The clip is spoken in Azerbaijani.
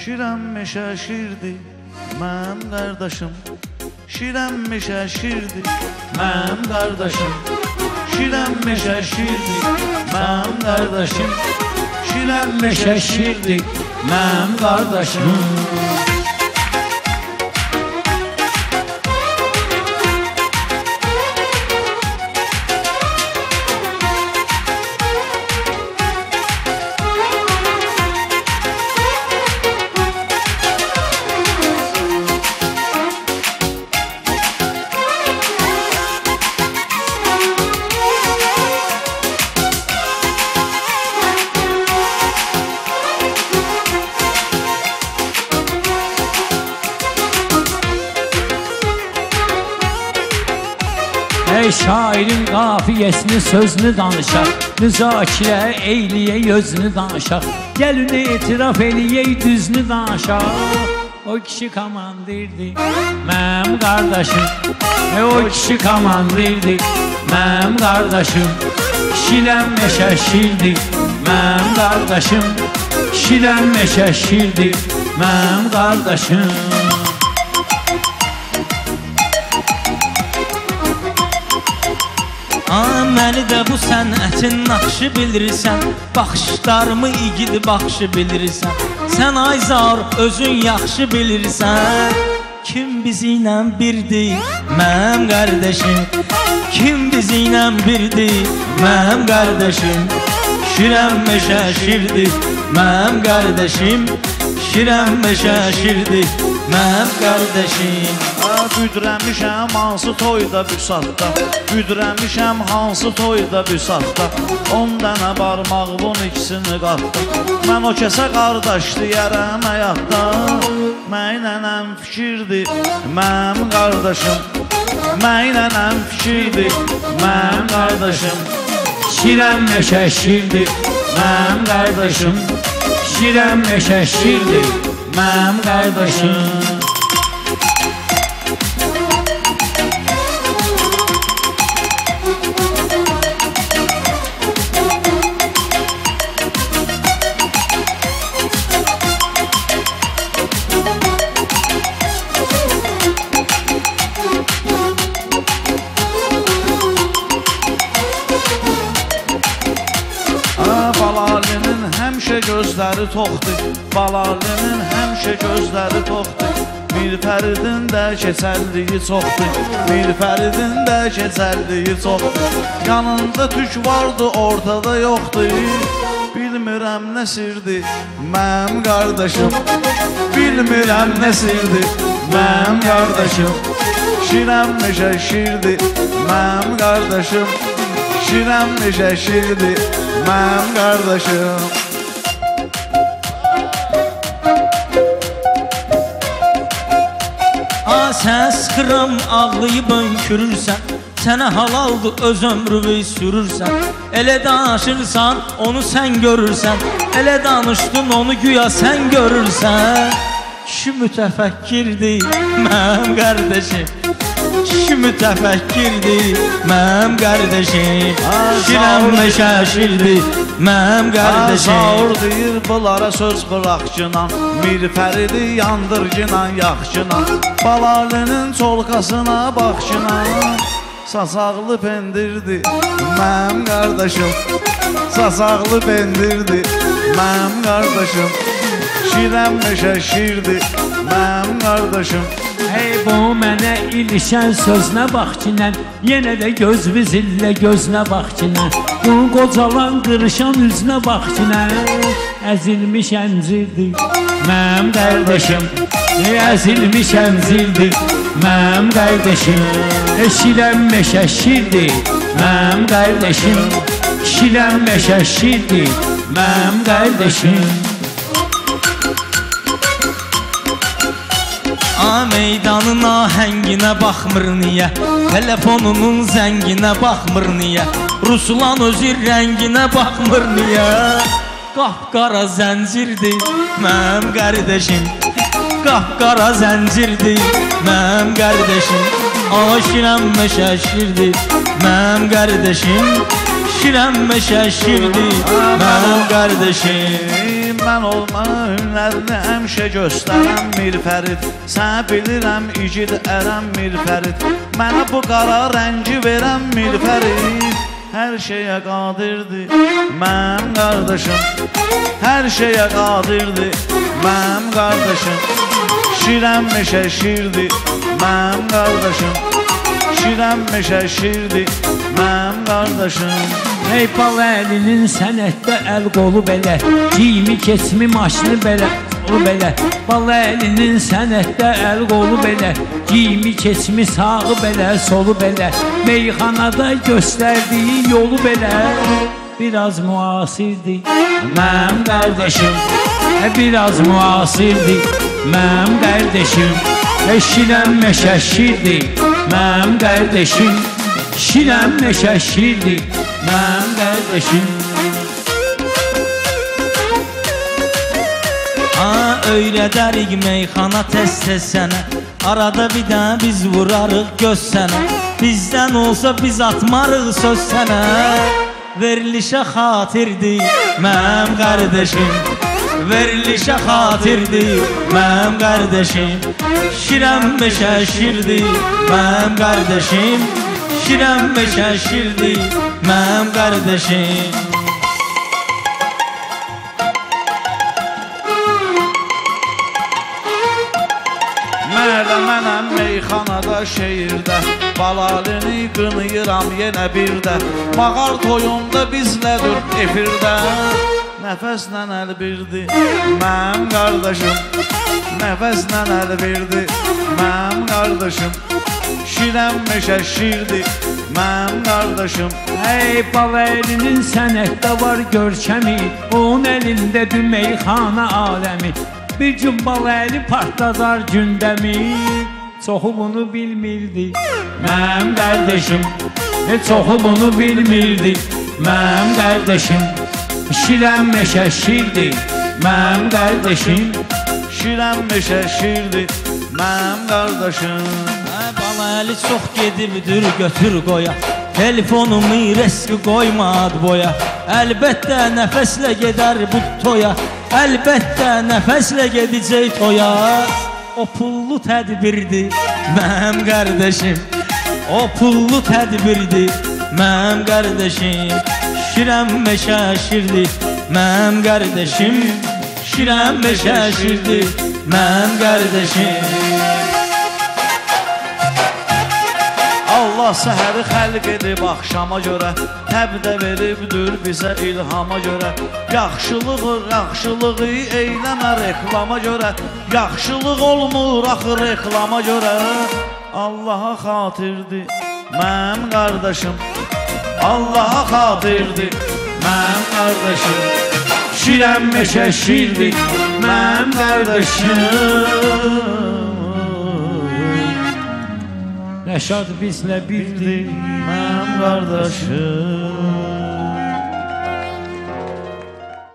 Şirəm meşə şirdi, mənim qardaşım. Şirəm meşə şirdi, mənim qardaşım. Şirəm meşə şirdi, mənim qardaşım. Şirəm meşə şirdi, mənim qardaşım. Şairin qafiyəsini sözünü danışaq Müzakirə eyliyə özünü danışaq Gəlin etiraf eləyək düzünü danışaq O kişi komandirdi mənim qardaşım. E o kişi komandirdi mənim qardaşım. Kişilən meşəşirdi mənim qardaşım. Kişilən meşəşirdi mənim qardaşım Aa, məni də bu sənətin naxşı bilirsən Baxışlarımı igid baxışı bilirsən Sən Ayzar özün yaxşı bilirsən. Kim bizi ilə birdir, mənim qardaşım? Kim bizi ilə birdir, mənim qardaşım? Şirəm meşəşirdir, mənim qardaşım. Şirəm meşəşirdir, mənim qardaşım Büdrəmişəm hansı toyda büsatda Büdrəmişəm hansı toyda büsatda On dənə barmağımın ikisini qatdım Mən o kəsə qardaş deyərəm həyatda. Məynənəm fikirdir mənim qardaşım. Məynənəm fikirdir mənim qardaşım. Şirəm meşəşirdi mənim qardaşım. Şirəm meşəşirdi mənim qardaşım həmişə gözləri toxdur. Balalinin həmişə gözləri toxdur. Mir Fəridin də keçərliyi çoxdur. Mir Fəridin də keçərliyi çoxdur. Yanında tük vardı, ortada yoxdur. Bilmirəm nə sirdir mənim qardaşım. Bilmirəm nə sirdir mənim qardaşım. Şirəm meşə şirdir mənim qardaşım. Şirəm meşə şirdir mənim qardaşım A sən sıxıram ağlayıb önkürürsən Sənə halaldır öz ömrümü sürürsən. Elə danışırsan onu sən görürsən. Elə danışdın onu güya sən görürsən. Kişi mütəfəkkirdir mənim qardaşım Kişi mütəfəkkirdir mənim qardaşım. Şirəm meşəşirdir mənim qardaşım. Zaur deyir bunlara söz bıraxçınan Mir Fəridi yandırcınan yaxçınan Balalinin çolkasına baxçınan Sasaqlı pendirdi mənim qardaşım. Sasaqlı pendirdi mənim qardaşım Şirəm meşə şirdi mənim qardaşım. Ey bu mənə ilişən sözünə bax kinən Yenə də göz vizillə gözünə bax kinən Bu qocalan qırışan üzünə bax kinən Əzilmiş əncirdir mənim qardaşım. Əzilmiş əncirdir mənim qardaşım. Eşilən meşəşirdir mənim qardaşım. Kişilən meşəşirdir mənim qardaşım meydanın ahənginə baxmır niyə Telefonunun zənginə baxmır niyə Ruslan özü rənginə baxmır niyə Qapqara zəncirdir mənim qardaşım Qapqara zəncirdir mənim qardaşım Aşirəm məşəşirdir mənim qardaşım Şirəm məşəşirdir mənim qardaşım Mən olma hünərini həmişə göstərəm Mir Fərid. Sən bilirəm igid ərəm Mir Fərid. Mənə bu qara rəngi verəm Mir Fərid. Hər şeyə qadirdir mənim qardaşım. Hər şeyə qadirdir mənim qardaşım. Şirəm meşə şirdir mənim qardaşım. Şirəm meşə şirdir mənim qardaşım Ey bal əlinin sənətdə əl qolu belə Giyimi keçmi maşını belə o belə. Bal əlinin sənətdə əl qolu belə Giyimi keçmi sağı belə solu belə. Meyxanada göstərdiyi yolu belə Biraz müasirdir mənim qardaşım. E, Biraz müasirdir mənim qardaşım. Eşilən meşəşirdir mənim qardaşım. Şirəm meşəşirdir mənim qardaşım Ha öyrədərik meyxana tez-tez sənə Arada bir dənə biz vurarıq göz sənə Bizdən olsa biz atmarıq söz sənə Verilişə xatirdir mənim qardaşım Verilişə xatirdir mənim qardaşım Şirəm meşə şirdir mənim qardaşım Şirəm meşə şirdir mənim qardaşım. Mərdə mənəm meyxanada şehirdə Balalini qınıyıram yenə bir də. Mağar toyunda bizlədir efirdə. Nəfəslə əl birdi mənim qardaşım. Nəfəslə əl birdi mənim qardaşım Şirəm meşə şirdi mənim qardaşım. Ey bal əlinin sənətdə var görkəmi Onun əlindədir meyxana aləmi. Bir gün bal əli partladar gündəmi? Çoxu bunu bilmirdi. Mənim qardaşım. E çoxu bunu bilmirdi. Mənim qardaşım. Şirəm meşə şirdi Mənim qardaşım. Şirəm meşə şirdi mənim qardaşım Hə, bana əli çox gedibdir, götür qoya. Telefonumu reski qoymad boya. Əlbəttə nəfəslə gedər bu toya. Əlbəttə nəfəslə gedəcək toya. O pullu tədbirdir mənim qardaşım. O pullu tədbirdir mənim qardaşım. Şirəm meşə şirdir mənim qardaşım. Şirəm meşə şirdir mənim qardaşım Allah səhəri xəlq edib axşama görə Təbdə veribdir bizə ilhama görə. Yaxşılığı, yaxşılığı eyləmə reklama görə. Yaxşılıq olmur axı reklama görə. Allaha xatirdir mənim qardaşım. Allaha xatirdir mənim qardaşım. Şirəm meşə şirdir mənim qardaşım Rəşad bizlə birdir Mənim qardaşım